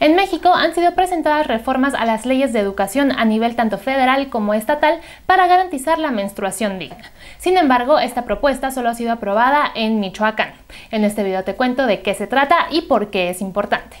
En México han sido presentadas reformas a las leyes de educación a nivel tanto federal como estatal para garantizar la menstruación digna. Sin embargo, esta propuesta solo ha sido aprobada en Michoacán. En este video te cuento de qué se trata y por qué es importante.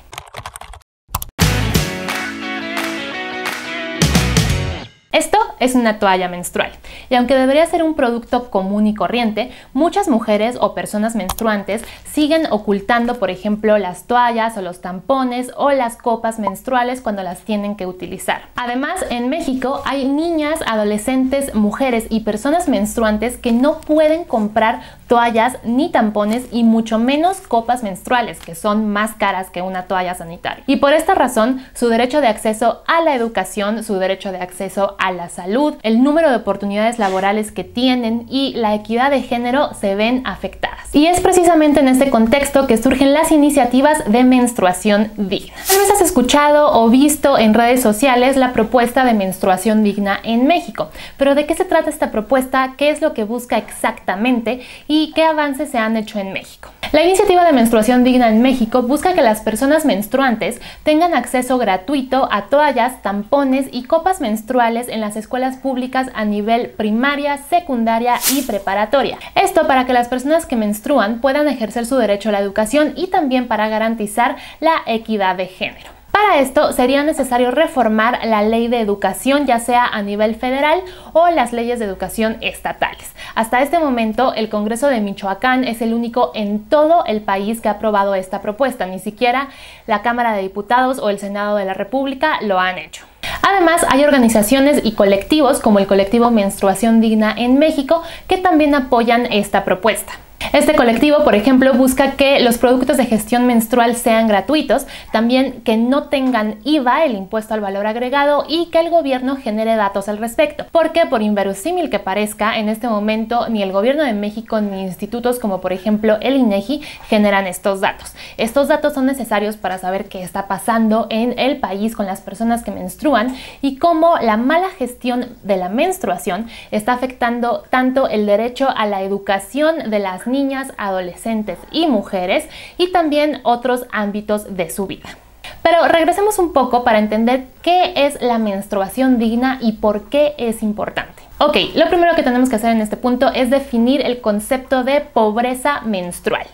Esto es una toalla menstrual y aunque debería ser un producto común y corriente, muchas mujeres o personas menstruantes siguen ocultando, por ejemplo, las toallas o los tampones o las copas menstruales cuando las tienen que utilizar. Además, en México hay niñas, adolescentes, mujeres y personas menstruantes que no pueden comprar toallas ni tampones y mucho menos copas menstruales, que son más caras que una toalla sanitaria. Y por esta razón, su derecho de acceso a la educación, su derecho de acceso a la salud, el número de oportunidades laborales que tienen y la equidad de género se ven afectadas. Y es precisamente en este contexto que surgen las iniciativas de menstruación digna. Escuchado o visto en redes sociales la propuesta de menstruación digna en México, pero ¿de qué se trata esta propuesta? ¿Qué es lo que busca exactamente? Y qué avances se han hecho en México. La iniciativa de menstruación digna en México busca que las personas menstruantes tengan acceso gratuito a toallas, tampones y copas menstruales en las escuelas públicas a nivel primaria, secundaria y preparatoria. Esto para que las personas que menstruan puedan ejercer su derecho a la educación y también para garantizar la equidad de género. Para esto sería necesario reformar la ley de educación, ya sea a nivel federal o las leyes de educación estatales. Hasta este momento, el Congreso de Michoacán es el único en todo el país que ha aprobado esta propuesta. Ni siquiera la Cámara de Diputados o el Senado de la República lo han hecho. Además, hay organizaciones y colectivos como el colectivo Menstruación Digna en México que también apoyan esta propuesta. Este colectivo, por ejemplo, busca que los productos de gestión menstrual sean gratuitos, también que no tengan IVA, el impuesto al valor agregado, y que el gobierno genere datos al respecto. Porque, por inverosímil que parezca, en este momento ni el gobierno de México ni institutos como por ejemplo el INEGI generan estos datos. Estos datos son necesarios para saber qué está pasando en el país con las personas que menstruan y cómo la mala gestión de la menstruación está afectando tanto el derecho a la educación de las niñas, adolescentes y mujeres y también otros ámbitos de su vida. Pero regresemos un poco para entender qué es la menstruación digna y por qué es importante. Ok, lo primero que tenemos que hacer en este punto es definir el concepto de pobreza menstrual.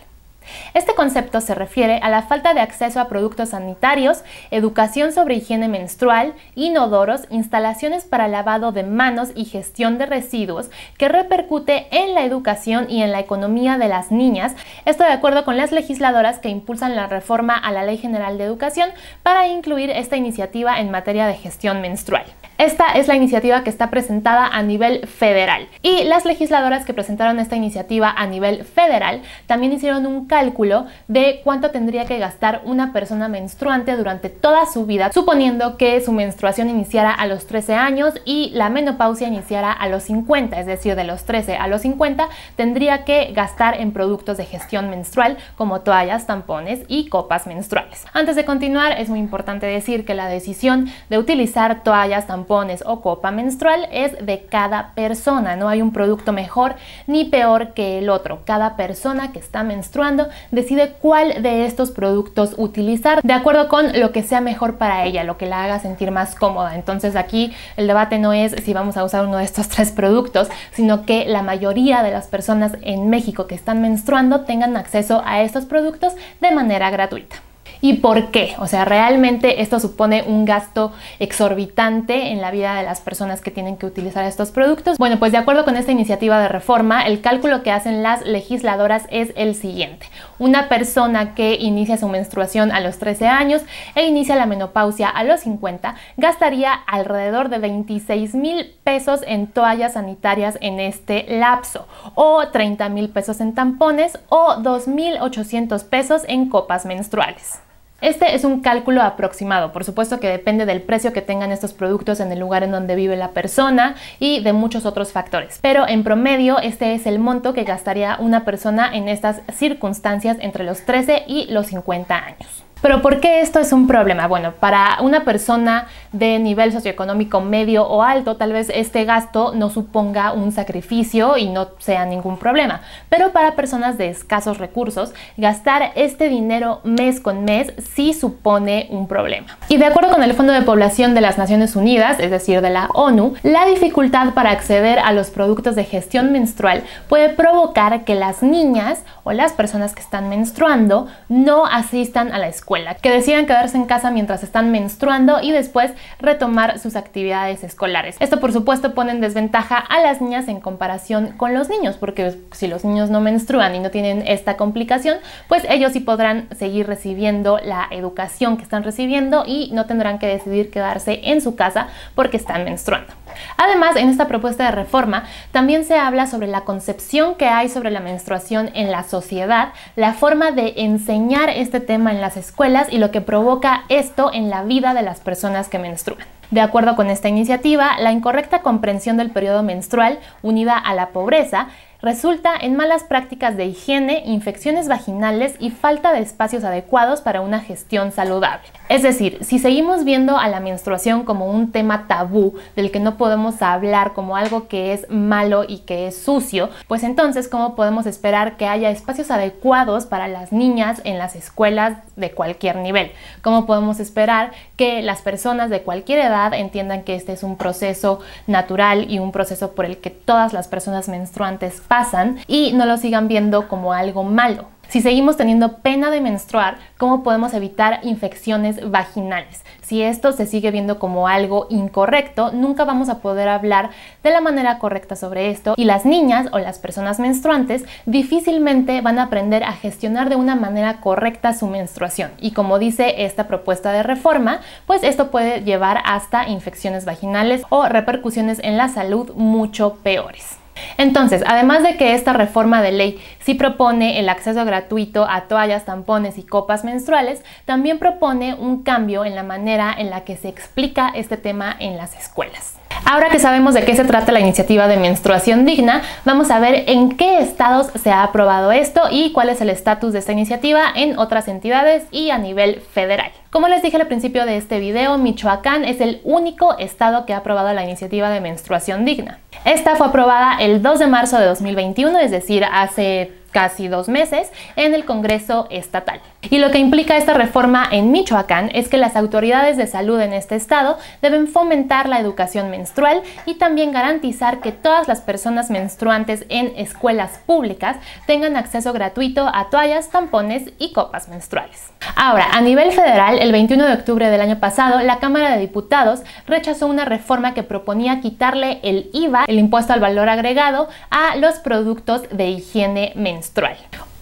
Este concepto se refiere a la falta de acceso a productos sanitarios, educación sobre higiene menstrual, inodoros, instalaciones para lavado de manos y gestión de residuos que repercute en la educación y en la economía de las niñas, esto de acuerdo con las legisladoras que impulsan la reforma a la Ley General de Educación para incluir esta iniciativa en materia de gestión menstrual. Esta es la iniciativa que está presentada a nivel federal y las legisladoras que presentaron esta iniciativa a nivel federal también hicieron un cálculo de cuánto tendría que gastar una persona menstruante durante toda su vida, suponiendo que su menstruación iniciara a los 13 años y la menopausia iniciara a los 50, es decir, de los 13 a los 50 tendría que gastar en productos de gestión menstrual como toallas, tampones y copas menstruales. Antes de continuar, es muy importante decir que la decisión de utilizar toallas, tampones, o copa menstrual es de cada persona, no hay un producto mejor ni peor que el otro. Cada persona que está menstruando decide cuál de estos productos utilizar de acuerdo con lo que sea mejor para ella, lo que la haga sentir más cómoda. Entonces aquí el debate no es si vamos a usar uno de estos tres productos, sino que la mayoría de las personas en México que están menstruando tengan acceso a estos productos de manera gratuita. ¿Y por qué? O sea, realmente esto supone un gasto exorbitante en la vida de las personas que tienen que utilizar estos productos. Bueno, pues de acuerdo con esta iniciativa de reforma, el cálculo que hacen las legisladoras es el siguiente. Una persona que inicia su menstruación a los 13 años e inicia la menopausia a los 50 gastaría alrededor de 26 mil pesos en toallas sanitarias en este lapso o 30 mil pesos en tampones o 2.800 pesos en copas menstruales. Este es un cálculo aproximado, por supuesto que depende del precio que tengan estos productos en el lugar en donde vive la persona y de muchos otros factores, pero en promedio este es el monto que gastaría una persona en estas circunstancias entre los 13 y los 50 años. Pero ¿por qué esto es un problema? Bueno, para una persona de nivel socioeconómico medio o alto, tal vez este gasto no suponga un sacrificio y no sea ningún problema. Pero para personas de escasos recursos, gastar este dinero mes con mes sí supone un problema. Y de acuerdo con el Fondo de Población de las Naciones Unidas, es decir, de la ONU, la dificultad para acceder a los productos de gestión menstrual puede provocar que las niñas o las personas que están menstruando no asistan a la escuela que decidan quedarse en casa mientras están menstruando y después retomar sus actividades escolares. Esto por supuesto pone en desventaja a las niñas en comparación con los niños, porque si los niños no menstruan y no tienen esta complicación, pues ellos sí podrán seguir recibiendo la educación que están recibiendo y no tendrán que decidir quedarse en su casa porque están menstruando. Además, en esta propuesta de reforma también se habla sobre la concepción que hay sobre la menstruación en la sociedad, la forma de enseñar este tema en las escuelas y lo que provoca esto en la vida de las personas que menstruan. De acuerdo con esta iniciativa, la incorrecta comprensión del periodo menstrual, unida a la pobreza, resulta en malas prácticas de higiene, infecciones vaginales y falta de espacios adecuados para una gestión saludable. Es decir, si seguimos viendo a la menstruación como un tema tabú del que no podemos hablar como algo que es malo y que es sucio, pues entonces ¿cómo podemos esperar que haya espacios adecuados para las niñas en las escuelas de cualquier nivel? ¿Cómo podemos esperar que las personas de cualquier edad entiendan que este es un proceso natural y un proceso por el que todas las personas menstruantes pasan y no lo sigan viendo como algo malo. Si seguimos teniendo pena de menstruar, ¿cómo podemos evitar infecciones vaginales? Si esto se sigue viendo como algo incorrecto, nunca vamos a poder hablar de la manera correcta sobre esto y las niñas o las personas menstruantes difícilmente van a aprender a gestionar de una manera correcta su menstruación. Y como dice esta propuesta de reforma, pues esto puede llevar hasta infecciones vaginales o repercusiones en la salud mucho peores. Entonces, además de que esta reforma de ley sí propone el acceso gratuito a toallas, tampones y copas menstruales, también propone un cambio en la manera en la que se explica este tema en las escuelas. Ahora que sabemos de qué se trata la iniciativa de menstruación digna, vamos a ver en qué estados se ha aprobado esto y cuál es el estatus de esta iniciativa en otras entidades y a nivel federal. Como les dije al principio de este video, Michoacán es el único estado que ha aprobado la iniciativa de menstruación digna. Esta fue aprobada el 2 de marzo de 2021, es decir, hace casi dos meses en el Congreso Estatal. Y lo que implica esta reforma en Michoacán es que las autoridades de salud en este estado deben fomentar la educación menstrual y también garantizar que todas las personas menstruantes en escuelas públicas tengan acceso gratuito a toallas, tampones y copas menstruales. Ahora, a nivel federal, el 21 de octubre del año pasado, la Cámara de Diputados rechazó una reforma que proponía quitarle el IVA, el impuesto al valor agregado, a los productos de higiene menstrual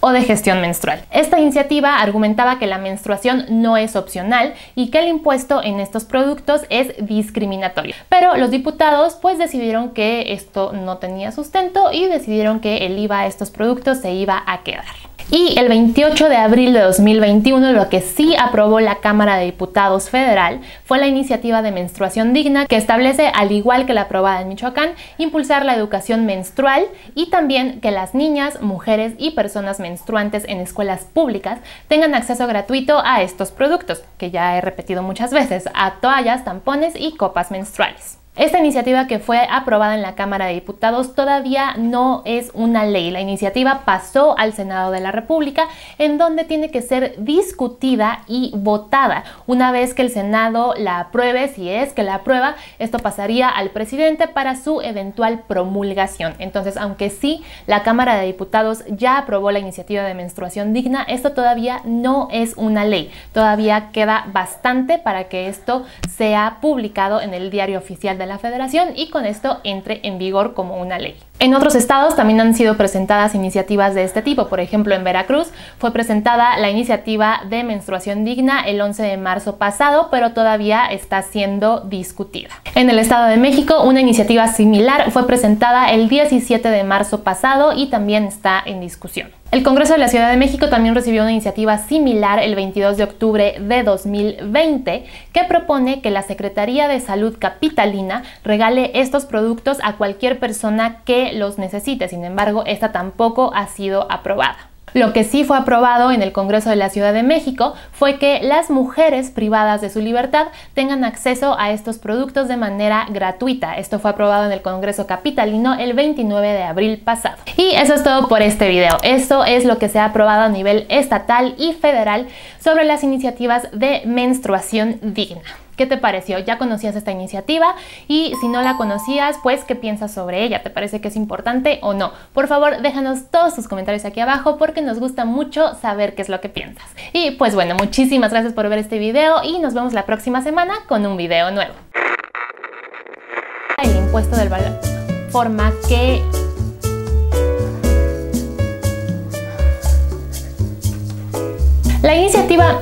o de gestión menstrual. Esta iniciativa argumentaba que la menstruación no es opcional y que el impuesto en estos productos es discriminatorio. Pero los diputados pues decidieron que esto no tenía sustento y decidieron que el IVA a estos productos se iba a quedar. Y el 28 de abril de 2021 lo que sí aprobó la Cámara de Diputados Federal fue la iniciativa de menstruación digna que establece, al igual que la aprobada en Michoacán, impulsar la educación menstrual y también que las niñas, mujeres y personas menstruantes en escuelas públicas tengan acceso gratuito a estos productos, que ya he repetido muchas veces, a toallas, tampones y copas menstruales. Esta iniciativa que fue aprobada en la Cámara de Diputados todavía no es una ley. La iniciativa pasó al Senado de la República en donde tiene que ser discutida y votada. Una vez que el Senado la apruebe, si es que la aprueba, esto pasaría al presidente para su eventual promulgación. Entonces, aunque sí la Cámara de Diputados ya aprobó la iniciativa de menstruación digna, esto todavía no es una ley. Todavía queda bastante para que esto sea publicado en el diario oficial de la federación y con esto entre en vigor como una ley. En otros estados también han sido presentadas iniciativas de este tipo. Por ejemplo, en Veracruz fue presentada la iniciativa de menstruación digna el 11 de marzo pasado, pero todavía está siendo discutida. En el Estado de México, una iniciativa similar fue presentada el 17 de marzo pasado y también está en discusión. El Congreso de la Ciudad de México también recibió una iniciativa similar el 22 de octubre de 2020 que propone que la Secretaría de Salud Capitalina regale estos productos a cualquier persona los necesite. Sin embargo, esta tampoco ha sido aprobada. Lo que sí fue aprobado en el Congreso de la Ciudad de México fue que las mujeres privadas de su libertad tengan acceso a estos productos de manera gratuita. Esto fue aprobado en el Congreso Capitalino el 29 de abril pasado. Y eso es todo por este video. Esto es lo que se ha aprobado a nivel estatal y federal sobre las iniciativas de menstruación digna. ¿Qué te pareció? ¿Ya conocías esta iniciativa? Y si no la conocías, pues ¿qué piensas sobre ella? ¿Te parece que es importante o no? Por favor, déjanos todos tus comentarios aquí abajo porque nos gusta mucho saber qué es lo que piensas. Y pues bueno, muchísimas gracias por ver este video y nos vemos la próxima semana con un video nuevo. El impuesto del valor forma que la iniciativa